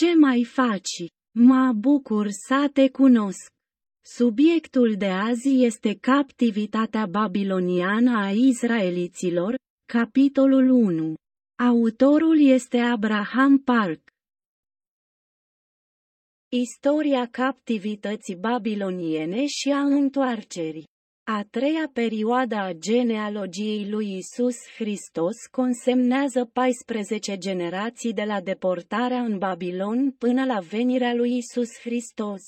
Ce mai faci? Mă bucur să te cunosc. Subiectul de azi este captivitatea babiloniană a izraeliților, capitolul 1. Autorul este Abraham Park. Istoria captivității babiloniene și a întoarcerii a treia perioadă a genealogiei lui Isus Hristos consemnează 14 generații de la deportarea în Babilon până la venirea lui Isus Hristos.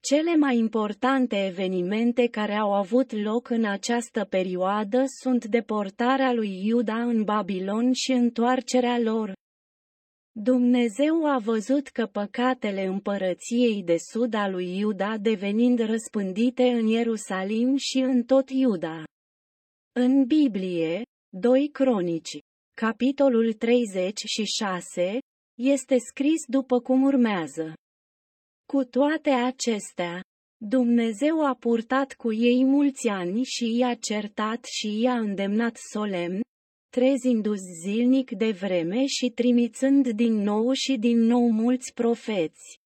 Cele mai importante evenimente care au avut loc în această perioadă sunt deportarea lui Iuda în Babilon și întoarcerea lor. Dumnezeu a văzut că păcatele împărăției de sud a lui Iuda devenind răspândite în Ierusalim și în tot Iuda. În Biblie, 2 Cronici, capitolul 36, este scris după cum urmează. Cu toate acestea, Dumnezeu a purtat cu ei mulți ani și i-a certat și i-a îndemnat solemn, trezindu-se zilnic de vreme și trimițând din nou și din nou mulți profeți.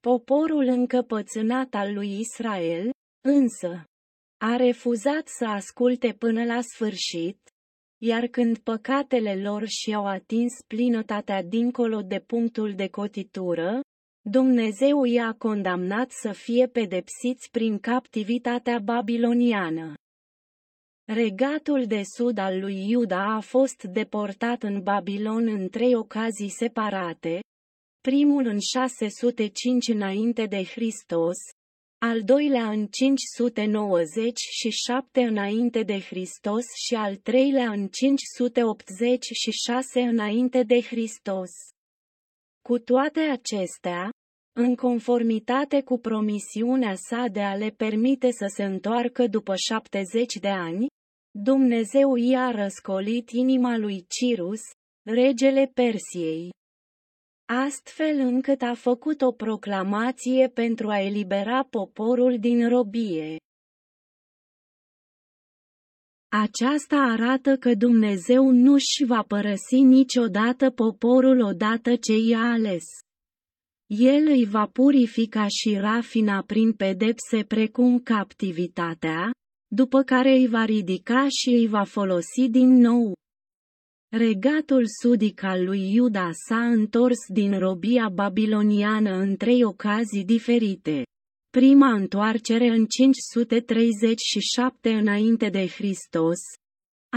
Poporul încăpățânat al lui Israel, însă, a refuzat să asculte până la sfârșit, iar când păcatele lor și-au atins plinătatea dincolo de punctul de cotitură, Dumnezeu i-a condamnat să fie pedepsiți prin captivitatea babiloniană. Regatul de sud al lui Iuda a fost deportat în Babilon în trei ocazii separate, primul în 605 înainte de Hristos, al doilea în 597 înainte de Hristos și al treilea în 586 înainte de Hristos. Cu toate acestea, în conformitate cu promisiunea sa de a le permite să se întoarcă după 70 de ani, Dumnezeu i-a răscolit inima lui Cirus, regele Persiei. Astfel încât a făcut o proclamație pentru a elibera poporul din robie. Aceasta arată că Dumnezeu nu-și va părăsi niciodată poporul odată ce i-a ales. El îi va purifica și rafina prin pedepse precum captivitatea, după care îi va ridica și îi va folosi din nou. Regatul sudic al lui Iuda s-a întors din robia babiloniană în trei ocazii diferite. Prima întoarcere în 537 înainte de Hristos,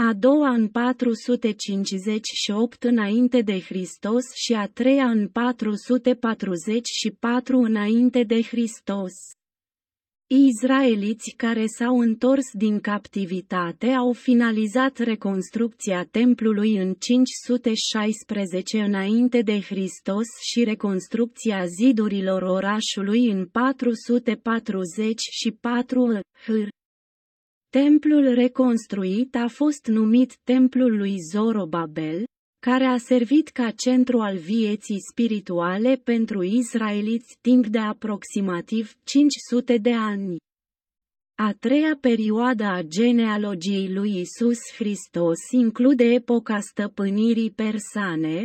a doua în 458 înainte de Hristos și a treia în 444 înainte de Hristos. Izraeliți care s-au întors din captivitate au finalizat reconstrucția templului în 516 înainte de Hristos și reconstrucția zidurilor orașului în 444 h. Templul reconstruit a fost numit Templul lui Zorobabel, care a servit ca centru al vieții spirituale pentru israeliți timp de aproximativ 500 de ani. A treia perioadă a genealogiei lui Isus Hristos include epoca stăpânirii persane,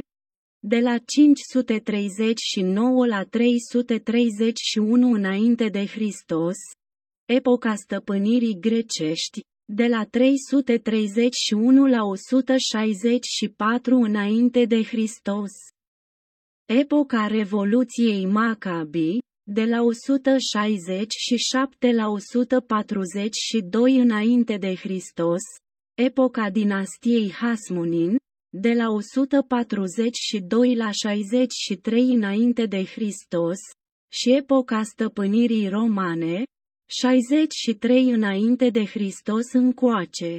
de la 539 la 331 înainte de Hristos, epoca stăpânirii grecești, de la 331 la 164 înainte de Hristos. Epoca Revoluției Maccabi, de la 167 la 142 înainte de Hristos, epoca dinastiei Hasmonin, de la 142 la 63 înainte de Hristos, și epoca stăpânirii romane, 63 înainte de Hristos încoace.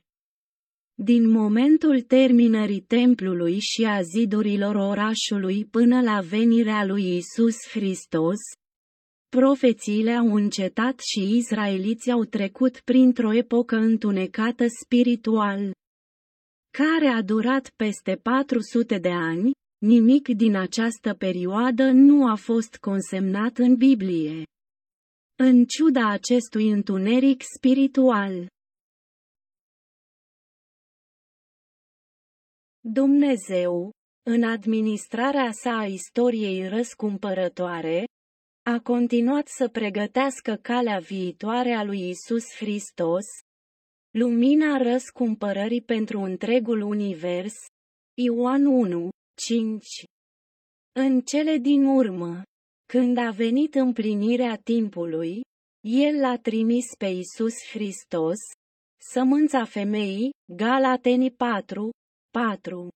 Din momentul terminării templului și a zidurilor orașului până la venirea lui Isus Hristos, profețiile au încetat și izraeliții au trecut printr-o epocă întunecată spiritual, care a durat peste 400 de ani, nimic din această perioadă nu a fost consemnat în Biblie. În ciuda acestui întuneric spiritual, Dumnezeu, în administrarea sa a istoriei răscumpărătoare, a continuat să pregătească calea viitoare a lui Isus Hristos, lumina răscumpărării pentru întregul univers, Ioan 1, 5. În cele din urmă, când a venit împlinirea timpului, el l-a trimis pe Isus Hristos, sămânța femeii, Galatenii 4, 4.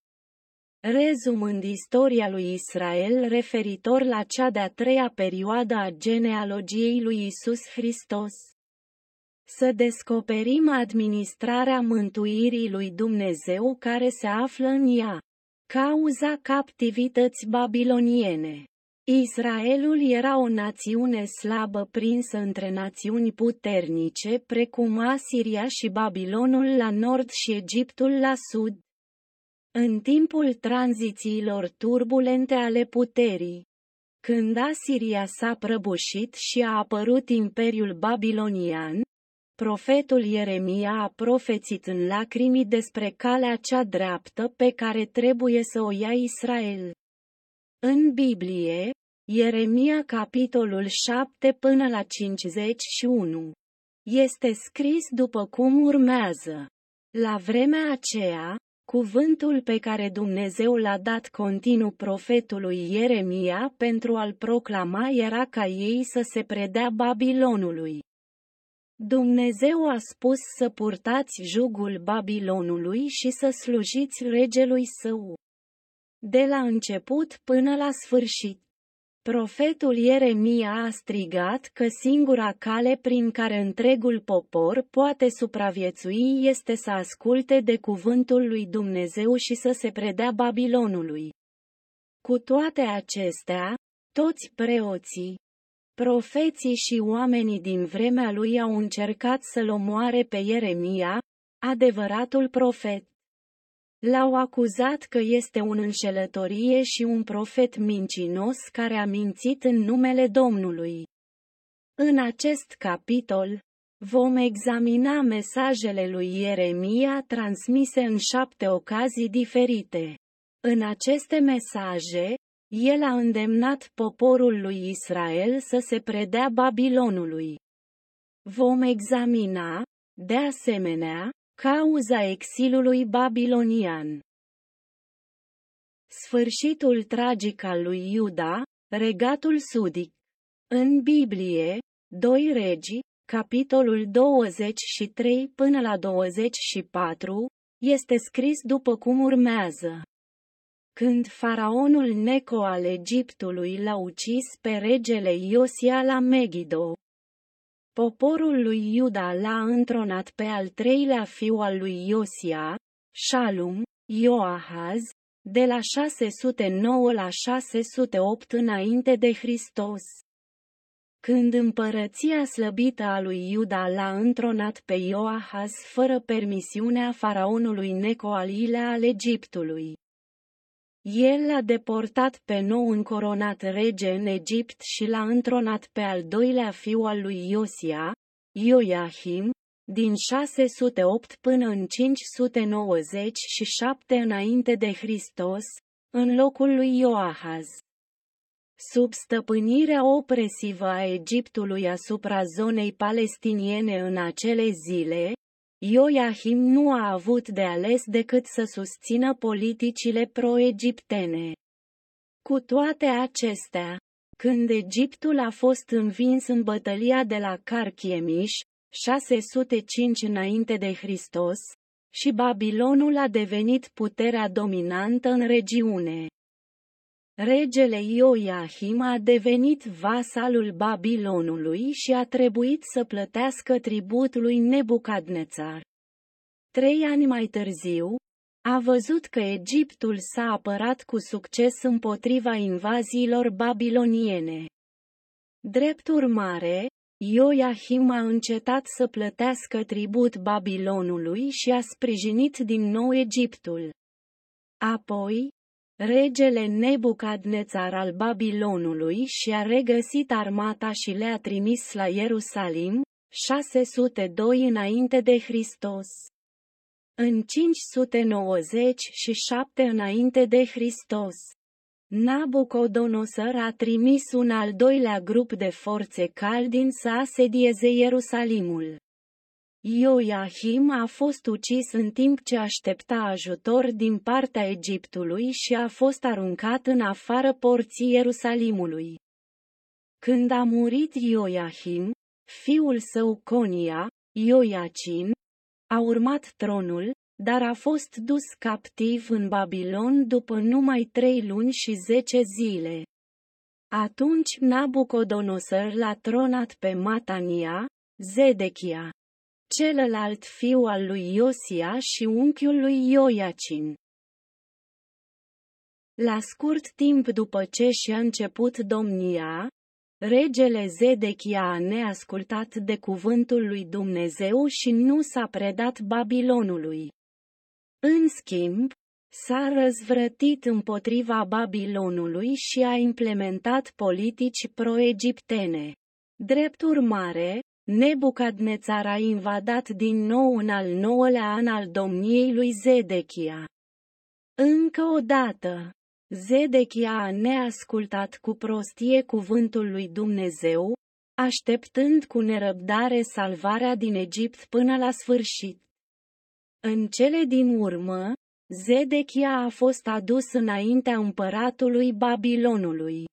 Rezumând istoria lui Israel referitor la cea de-a treia perioadă a genealogiei lui Isus Hristos. Să descoperim administrarea mântuirii lui Dumnezeu care se află în ea. Cauza captivității babiloniene Israelul era o națiune slabă prinsă între națiuni puternice precum Asiria și Babilonul la nord și Egiptul la sud. În timpul tranzițiilor turbulente ale puterii, când Asiria s-a prăbușit și a apărut Imperiul Babilonian, profetul Ieremia a profețit în lacrimi despre calea cea dreaptă pe care trebuie să o ia Israel. În Biblie, Ieremia capitolul 7 până la 51. Este scris după cum urmează. La vremea aceea, cuvântul pe care Dumnezeu l-a dat continuu profetului Ieremia pentru a-l proclama era ca ei să se predea Babilonului. Dumnezeu a spus să purtați jugul Babilonului și să slujiți regelui său. De la început până la sfârșit. Profetul Ieremia a strigat că singura cale prin care întregul popor poate supraviețui este să asculte de cuvântul lui Dumnezeu și să se predea Babilonului. Cu toate acestea, toți preoții, profeții și oamenii din vremea lui au încercat să-l omoare pe Ieremia, adevăratul profet. L-au acuzat că este un înșelătorie și un profet mincinos care a mințit în numele Domnului. În acest capitol, vom examina mesajele lui Ieremia transmise în șapte ocazii diferite. În aceste mesaje, el a îndemnat poporul lui Israel să se predea Babilonului. Vom examina, de asemenea, Cauza exilului babilonian Sfârșitul tragic al lui Iuda, regatul sudic. În Biblie, 2 regi, capitolul 23 până la 24, este scris după cum urmează. Când faraonul Neco al Egiptului l-a ucis pe regele Iosia la Megiddo, Poporul lui Iuda l-a întronat pe al treilea fiu al lui Iosia, Shalum, Ioahaz, de la 609 la 608 înainte de Hristos. Când împărăția slăbită a lui Iuda l-a întronat pe Ioahaz fără permisiunea faraonului Neco al Ilea al Egiptului. El l-a deportat pe nou încoronat rege în Egipt și l-a întronat pe al doilea fiu al lui Iosia, Ioachim, din 608 până în 597 înainte de Hristos, în locul lui Ioahaz. Sub stăpânirea opresivă a Egiptului asupra zonei palestiniene în acele zile, Ioachim nu a avut de ales decât să susțină politicile pro-egiptene. Cu toate acestea, când Egiptul a fost învins în bătălia de la Carchiemiș, 605 înainte de Hristos, și Babilonul a devenit puterea dominantă în regiune. Regele Ioachim a devenit vasalul Babilonului și a trebuit să plătească tribut lui Nebucadnețar. Trei ani mai târziu, a văzut că Egiptul s-a apărat cu succes împotriva invaziilor babiloniene. Drept urmare, Ioachim a încetat să plătească tribut Babilonului și a sprijinit din nou Egiptul. Apoi, Regele Nebucadnețar al Babilonului și-a regăsit armata și le-a trimis la Ierusalim, 602 înainte de Hristos. În 597 înainte de Hristos, Nabucodonosor a trimis un al doilea grup de forțe caldin să asedieze Ierusalimul. Ioachim a fost ucis în timp ce aștepta ajutor din partea Egiptului și a fost aruncat în afară porții Ierusalimului. Când a murit Ioachim, fiul său Conia, Ioiacin, a urmat tronul, dar a fost dus captiv în Babilon după numai trei luni și zece zile. Atunci Nabucodonosor l-a tronat pe Matania, Zedechia, celălalt fiu al lui Iosia și unchiul lui Ioiacin. La scurt timp după ce și-a început domnia, regele Zedechia a neascultat de cuvântul lui Dumnezeu și nu s-a predat Babilonului. În schimb, s-a răzvrătit împotriva Babilonului și a implementat politici pro-egiptene. Drept urmare, Nebucadnețar a invadat din nou în al nouălea an al domniei lui Zedechia. Încă o dată, Zedechia a neascultat cu prostie cuvântul lui Dumnezeu, așteptând cu nerăbdare salvarea din Egipt până la sfârșit. În cele din urmă, Zedechia a fost adus înaintea împăratului Babilonului.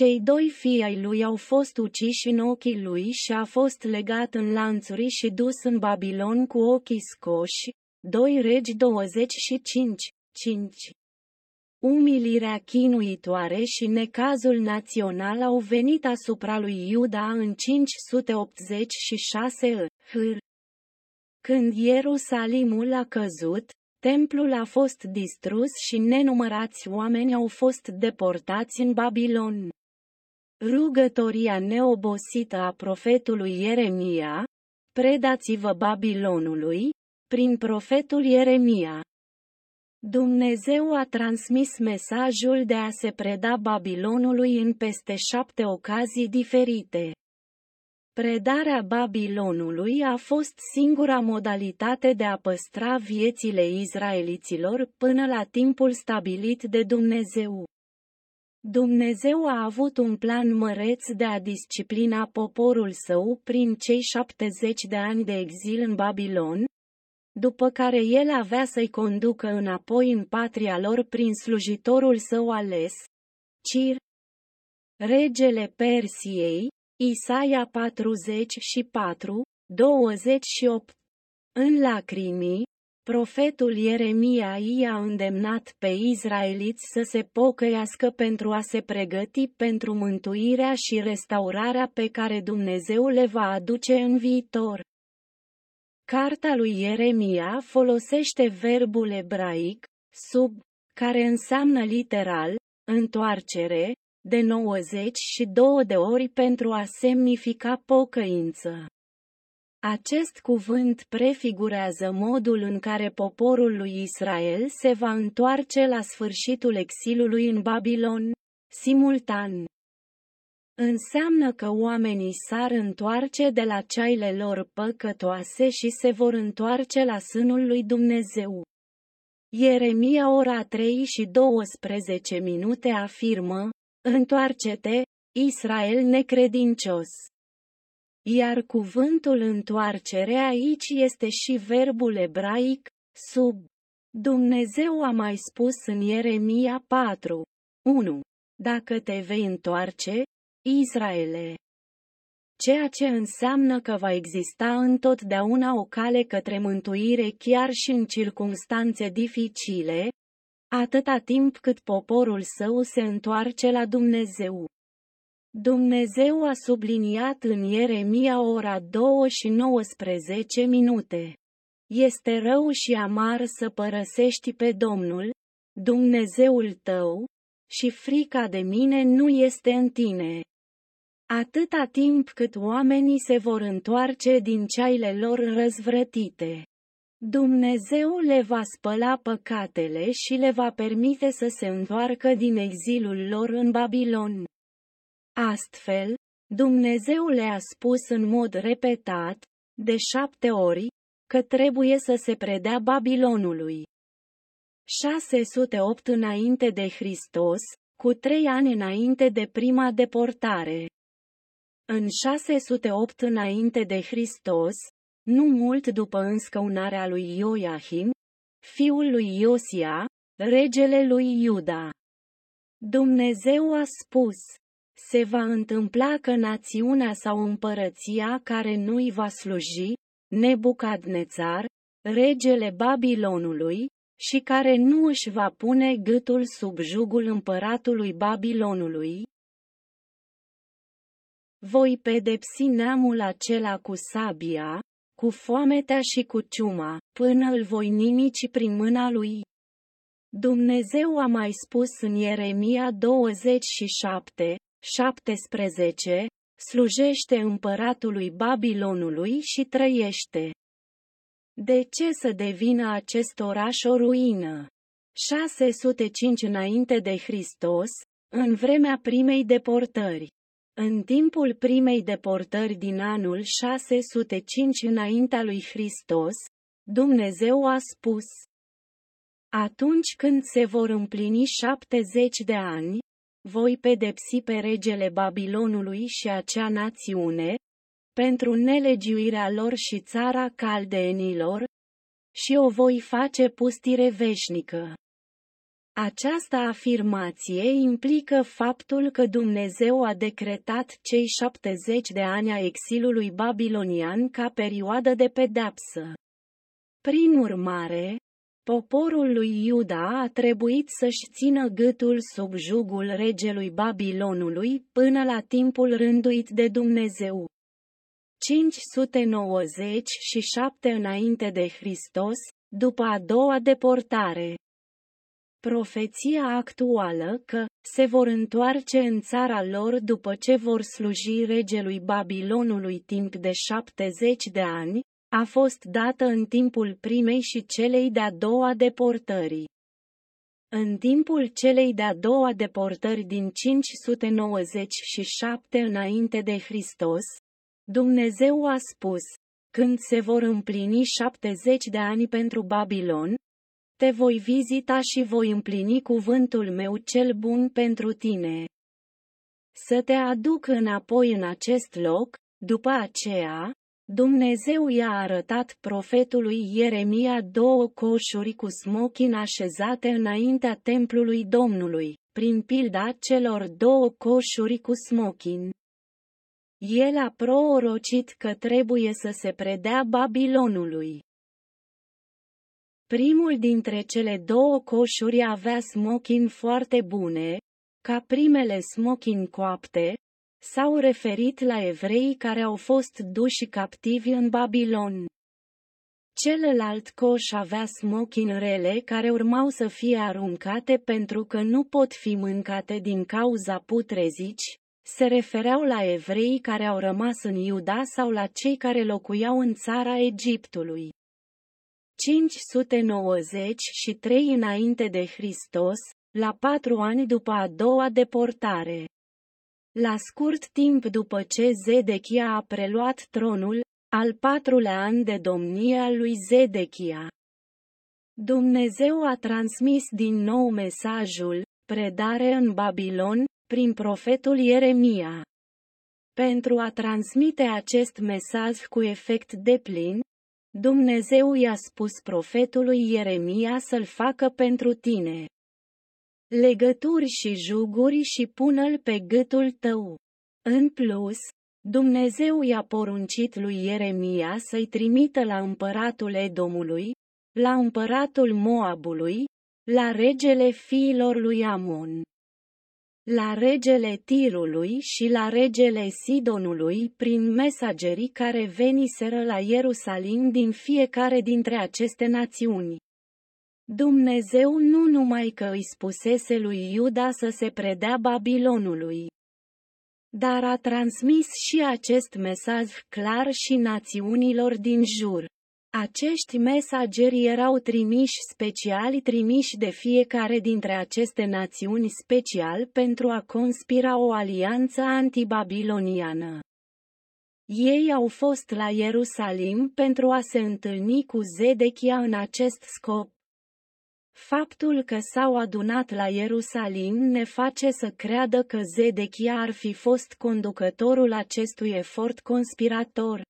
Cei doi fii ai lui au fost uciși în ochii lui și a fost legat în lanțuri și dus în Babilon cu ochii scoși, 2 regi 25, 5. Umilirea chinuitoare și necazul național au venit asupra lui Iuda în 586 Hr. Când Ierusalimul a căzut, templul a fost distrus și nenumărați oameni au fost deportați în Babilon. Rugătoria neobosită a profetului Ieremia, predați-vă Babilonului, prin profetul Ieremia. Dumnezeu a transmis mesajul de a se preda Babilonului în peste șapte ocazii diferite. Predarea Babilonului a fost singura modalitate de a păstra viețile izraeliților până la timpul stabilit de Dumnezeu. Dumnezeu a avut un plan măreț de a disciplina poporul său prin cei 70 de ani de exil în Babilon, după care el avea să-i conducă înapoi în patria lor prin slujitorul său ales, Cir. Regele Persiei, Isaia 44, 28. În lacrimii, profetul Ieremia i-a îndemnat pe izraeliți să se pocăiască pentru a se pregăti pentru mântuirea și restaurarea pe care Dumnezeu le va aduce în viitor. Carta lui Ieremia folosește verbul ebraic, sub, care înseamnă literal, întoarcere, de 92 de ori pentru a semnifica pocăință. Acest cuvânt prefigurează modul în care poporul lui Israel se va întoarce la sfârșitul exilului în Babilon, simultan. Înseamnă că oamenii s-ar întoarce de la ceaile lor păcătoase și se vor întoarce la sânul lui Dumnezeu. Ieremia ora 3 și 12 minute afirmă, Întoarce-te, Israel necredincios. Iar cuvântul întoarcere aici este și verbul ebraic, sub. Dumnezeu a mai spus în Ieremia 4. 1. Dacă te vei întoarce, Israele. Ceea ce înseamnă că va exista întotdeauna o cale către mântuire chiar și în circunstanțe dificile, atâta timp cât poporul său se întoarce la Dumnezeu. Dumnezeu a subliniat în Ieremia ora 2 și 19 minute. Este rău și amar să părăsești pe Domnul, Dumnezeul tău, și frica de mine nu este în tine. Atâta timp cât oamenii se vor întoarce din ceaile lor răzvrătite. Dumnezeu le va spăla păcatele și le va permite să se întoarcă din exilul lor în Babilon. Astfel, Dumnezeu le-a spus în mod repetat, de șapte ori, că trebuie să se predea Babilonului. 608 înainte de Hristos, cu trei ani înainte de prima deportare. În 608 înainte de Hristos, nu mult după înscăunarea lui Ioachim, fiul lui Iosia, regele lui Iuda. Dumnezeu a spus, se va întâmpla că națiunea sau împărăția care nu-i va sluji, Nebucadnețar, regele Babilonului, și care nu își va pune gâtul sub jugul împăratului Babilonului, voi pedepsi neamul acela cu sabia, cu foametea și cu ciuma, până îl voi nimici prin mâna lui. Dumnezeu a mai spus în Ieremia 27, 17, slujește împăratului Babilonului și trăiește. De ce să devină acest oraș o ruină? 605 înainte de Hristos, în vremea primei deportări. În timpul primei deportări din anul 605 înaintea lui Hristos, Dumnezeu a spus, Atunci când se vor împlini 70 de ani, voi pedepsi pe regele Babilonului și acea națiune, pentru nelegiuirea lor și țara caldeenilor, și o voi face pustire veșnică. Această afirmație implică faptul că Dumnezeu a decretat cei 70 de ani a exilului babilonian ca perioadă de pedepsă. Prin urmare, poporul lui Iuda a trebuit să-și țină gâtul sub jugul regelui Babilonului până la timpul rânduit de Dumnezeu. 597 înainte de Hristos, după a doua deportare. Profeția actuală că se vor întoarce în țara lor după ce vor sluji regelui Babilonului timp de 70 de ani, a fost dată în timpul primei și celei de-a doua deportării. În timpul celei de-a doua deportări din 597 înainte de Hristos, Dumnezeu a spus, când se vor împlini 70 de ani pentru Babilon, te voi vizita și voi împlini cuvântul meu cel bun pentru tine. Să te aduc înapoi în acest loc, după aceea, Dumnezeu i-a arătat profetului Ieremia două coșuri cu smochin așezate înaintea templului Domnului, prin pilda celor două coșuri cu smochin. El a prorocit că trebuie să se predea Babilonului. Primul dintre cele două coșuri avea smochin foarte bune, ca primele smochin coapte, s-au referit la evrei care au fost duși captivi în Babilon. Celălalt coș avea smochin rele care urmau să fie aruncate pentru că nu pot fi mâncate din cauza putrezici, se refereau la evrei care au rămas în Iuda sau la cei care locuiau în țara Egiptului. 593 înainte de Hristos, la patru ani după a doua deportare. La scurt timp după ce Zedechia a preluat tronul, al patrulea an de domnie al lui Zedechia. Dumnezeu a transmis din nou mesajul, predare în Babilon, prin profetul Ieremia. Pentru a transmite acest mesaj cu efect deplin, Dumnezeu i-a spus profetului Ieremia să-l facă pentru tine. Legături și juguri și pună-l pe gâtul tău. În plus, Dumnezeu i-a poruncit lui Ieremia să-i trimită la împăratul Edomului, la împăratul Moabului, la regele fiilor lui Amon la regele Tirului și la regele Sidonului prin mesagerii care veniseră la Ierusalim din fiecare dintre aceste națiuni. Dumnezeu nu numai că îi spusese lui Iuda să se predea Babilonului, dar a transmis și acest mesaj clar și națiunilor din jur. Acești mesageri erau trimiși speciali trimiși de fiecare dintre aceste națiuni special pentru a conspira o alianță antibabiloniană. Ei au fost la Ierusalim pentru a se întâlni cu Zedechia în acest scop. Faptul că s-au adunat la Ierusalim ne face să creadă că Zedechia ar fi fost conducătorul acestui efort conspirator.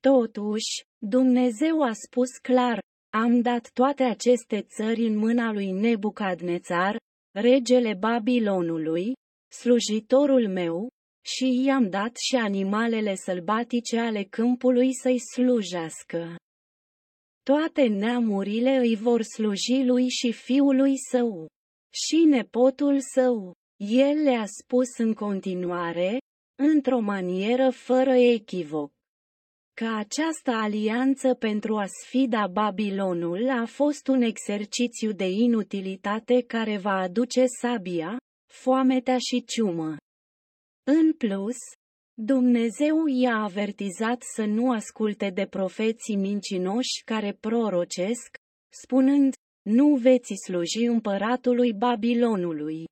Totuși, Dumnezeu a spus clar, am dat toate aceste țări în mâna lui Nebucadnețar, regele Babilonului, slujitorul meu, și i-am dat și animalele sălbatice ale câmpului să-i slujească. Toate neamurile îi vor sluji lui și fiului său. Și nepotul său. El le-a spus în continuare, într-o manieră fără echivoc că această alianță pentru a sfida Babilonul a fost un exercițiu de inutilitate care va aduce sabia, foametea și ciumă. În plus, Dumnezeu i-a avertizat să nu asculte de profeții mincinoși care prorocesc, spunând, nu veți sluji împăratului Babilonului.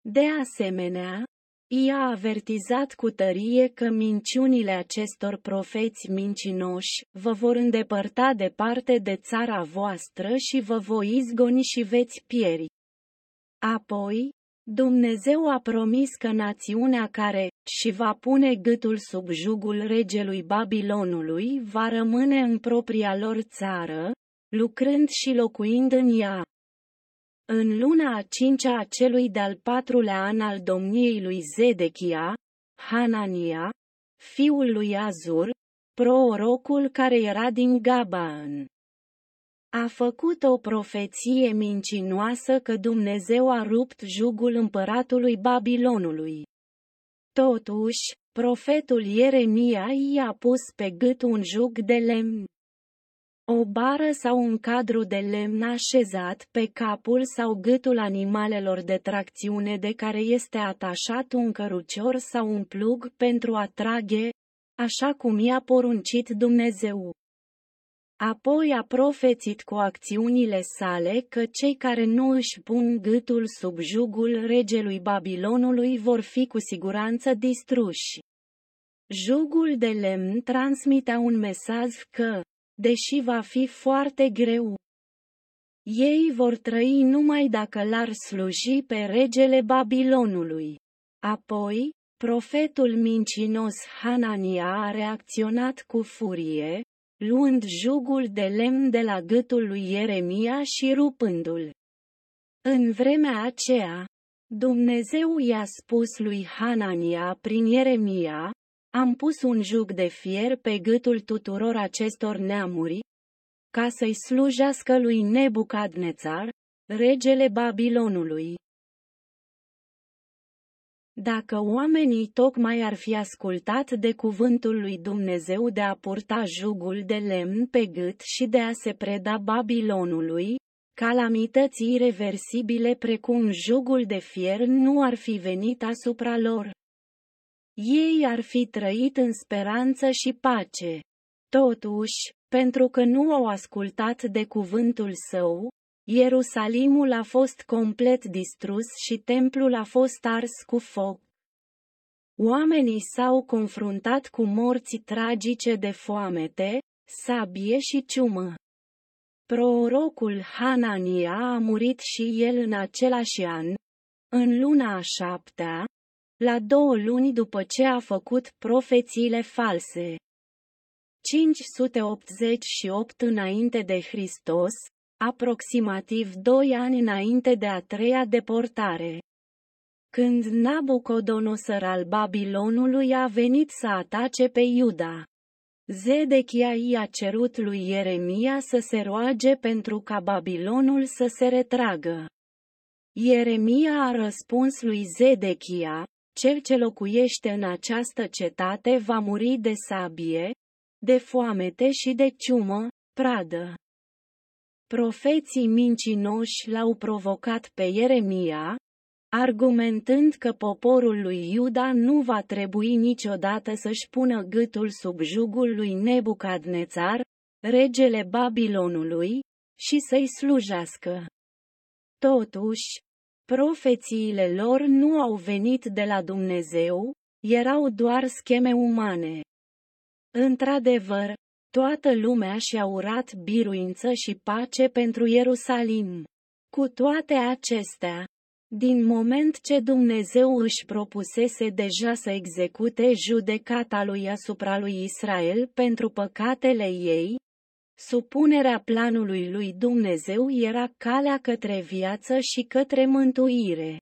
De asemenea, i-a avertizat cu tărie că minciunile acestor profeți mincinoși vă vor îndepărta departe de țara voastră și vă voi izgoni și veți pieri. Apoi, Dumnezeu a promis că națiunea care și va pune gâtul sub jugul regelui Babilonului va rămâne în propria lor țară, lucrând și locuind în ea. În luna a cincea a celui de-al patrulea an al domniei lui Zedechia, Hanania, fiul lui Azur, prorocul care era din Gabaân, a făcut o profeție mincinoasă că Dumnezeu a rupt jugul împăratului Babilonului. Totuși, profetul Ieremia i-a pus pe gât un jug de lemn. O bară sau un cadru de lemn așezat pe capul sau gâtul animalelor de tracțiune de care este atașat un cărucior sau un plug pentru a trage, așa cum i-a poruncit Dumnezeu. Apoi a profețit cu acțiunile sale că cei care nu își pun gâtul sub jugul regelui Babilonului vor fi cu siguranță distruși. Jugul de lemn transmitea un mesaj că, deși va fi foarte greu, ei vor trăi numai dacă l-ar sluji pe regele Babilonului. Apoi, profetul mincinos Hanania a reacționat cu furie, luând jugul de lemn de la gâtul lui Ieremia și rupându-l. În vremea aceea, Dumnezeu i-a spus lui Hanania prin Ieremia, am pus un jug de fier pe gâtul tuturor acestor neamuri, ca să-i slujească lui Nebucadnețar, regele Babilonului. Dacă oamenii tocmai ar fi ascultat de cuvântul lui Dumnezeu de a purta jugul de lemn pe gât și de a se preda Babilonului, calamități irreversibile precum jugul de fier nu ar fi venit asupra lor. Ei ar fi trăit în speranță și pace. Totuși, pentru că nu au ascultat de cuvântul său, Ierusalimul a fost complet distrus și templul a fost ars cu foc. Oamenii s-au confruntat cu morți tragice de foamete, sabie și ciumă. Prorocul Hanania a murit și el în același an, în luna a șaptea, la două luni după ce a făcut profețiile false. 588 înainte de Hristos, aproximativ doi ani înainte de a treia deportare. Când Nabucodonosor al Babilonului a venit să atace pe Iuda, Zedechia i-a cerut lui Ieremia să se roage pentru ca Babilonul să se retragă. Ieremia a răspuns lui Zedechia, cel ce locuiește în această cetate va muri de sabie, de foamete și de ciumă, pradă. Profeții mincinoși l-au provocat pe Ieremia, argumentând că poporul lui Iuda nu va trebui niciodată să-și pună gâtul sub jugul lui Nebucadnețar, regele Babilonului, și să-i slujească. Totuși, profețiile lor nu au venit de la Dumnezeu, erau doar scheme umane. Într-adevăr, toată lumea și-a urat biruință și pace pentru Ierusalim. Cu toate acestea, din moment ce Dumnezeu își propusese deja să execute judecata lui asupra lui Israel pentru păcatele ei, supunerea planului lui Dumnezeu era calea către viață și către mântuire.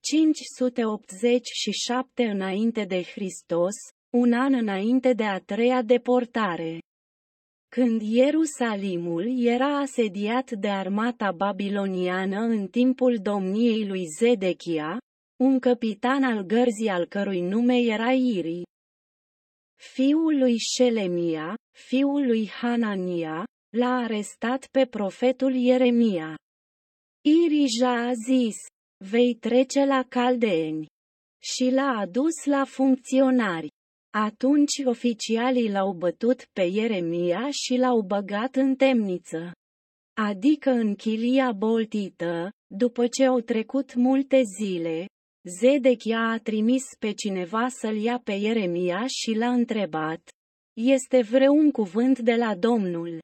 587 înainte de Hristos, un an înainte de a treia deportare. Când Ierusalimul era asediat de armata babiloniană în timpul domniei lui Zedechia, un capitan al gărzii al cărui nume era Iri, fiul lui Șelemia, fiul lui Hanania, l-a arestat pe profetul Ieremia. Irija a zis, vei trece la caldeeni. Și l-a adus la funcționari. Atunci oficialii l-au bătut pe Ieremia și l-au băgat în temniță. Adică în chilia boltită, după ce au trecut multe zile, Zedechia a trimis pe cineva să-l ia pe Ieremia și l-a întrebat, Este vreun cuvânt de la Domnul?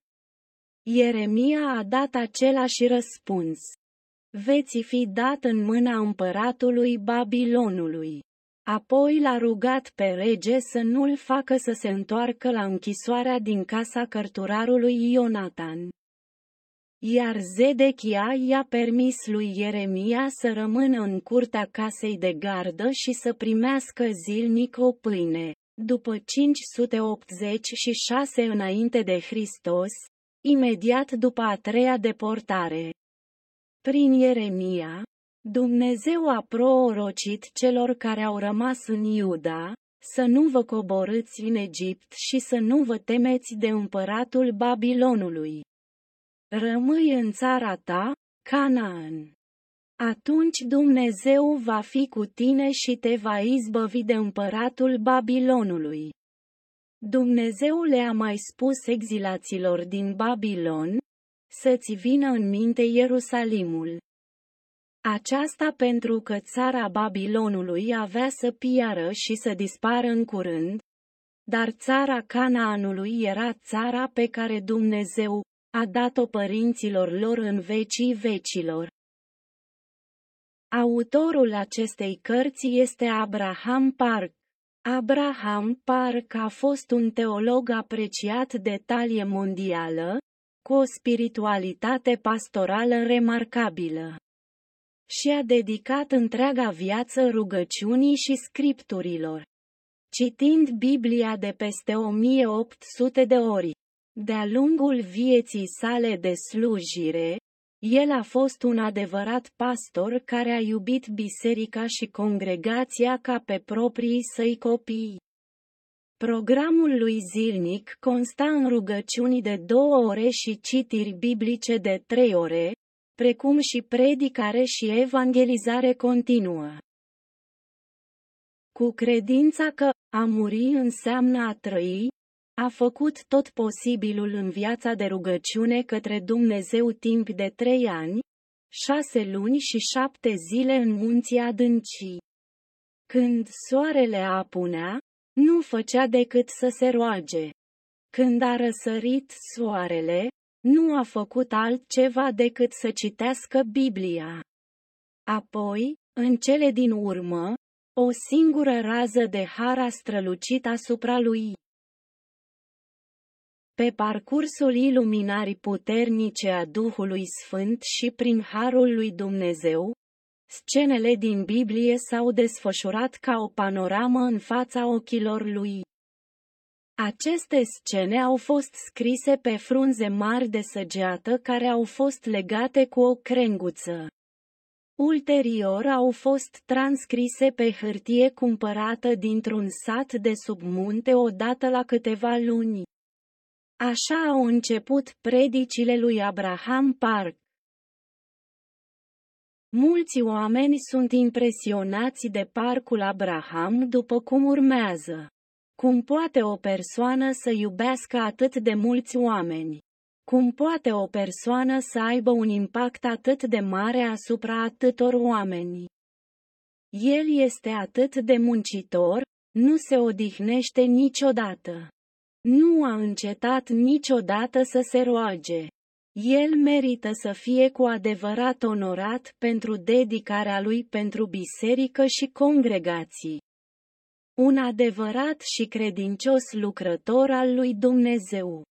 Ieremia a dat același răspuns. Veți fi dat în mâna împăratului Babilonului. Apoi l-a rugat pe rege să nu-l facă să se întoarcă la închisoarea din casa cărturarului Ionatan. Iar Zedechia i-a permis lui Ieremia să rămână în curtea casei de gardă și să primească zilnic o pâine. După 586 înainte de Hristos, imediat după a treia deportare. Prin Ieremia, Dumnezeu a proorocit celor care au rămas în Iuda, să nu vă coborâți în Egipt și să nu vă temeți de împăratul Babilonului. Rămâi în țara ta, Canaan. Atunci Dumnezeu va fi cu tine și te va izbăvi de împăratul Babilonului. Dumnezeu le-a mai spus exilaților din Babilon, să-ți vină în minte Ierusalimul. Aceasta pentru că țara Babilonului avea să piară și să dispară în curând, dar țara Canaanului era țara pe care Dumnezeu a dat-o părinților lor în vecii vecilor. Autorul acestei cărți este Abraham Park. Abraham Park a fost un teolog apreciat de talie mondială, cu o spiritualitate pastorală remarcabilă. Și a dedicat întreaga viață rugăciunii și scripturilor. Citind Biblia de peste 1800 de ori, de-a lungul vieții sale de slujire, el a fost un adevărat pastor care a iubit biserica și congregația ca pe proprii săi copii. Programul lui zilnic consta în rugăciuni de două ore și citiri biblice de trei ore, precum și predicare și evangelizare continuă. Cu credința că a muri înseamnă a trăi, a făcut tot posibilul în viața de rugăciune către Dumnezeu timp de trei ani, șase luni și șapte zile în munții adâncii. Când soarele apunea, nu făcea decât să se roage. Când a răsărit soarele, nu a făcut altceva decât să citească Biblia. Apoi, în cele din urmă, o singură rază de har a strălucit asupra lui. Pe parcursul iluminării puternice a Duhului Sfânt și prin harul lui Dumnezeu, scenele din Biblie s-au desfășurat ca o panoramă în fața ochilor lui. Aceste scene au fost scrise pe frunze mari de săgeată care au fost legate cu o crenguță. Ulterior au fost transcrise pe hârtie cumpărată dintr-un sat de sub munte odată la câteva luni. Așa au început predicile lui Abraham Park. Mulți oameni sunt impresionați de parcul Abraham după cum urmează. Cum poate o persoană să iubească atât de mulți oameni? Cum poate o persoană să aibă un impact atât de mare asupra atâtor oameni? El este atât de muncitor, nu se odihnește niciodată. Nu a încetat niciodată să se roage. El merită să fie cu adevărat onorat pentru dedicarea lui pentru biserică și congregații. Un adevărat și credincios lucrător al lui Dumnezeu.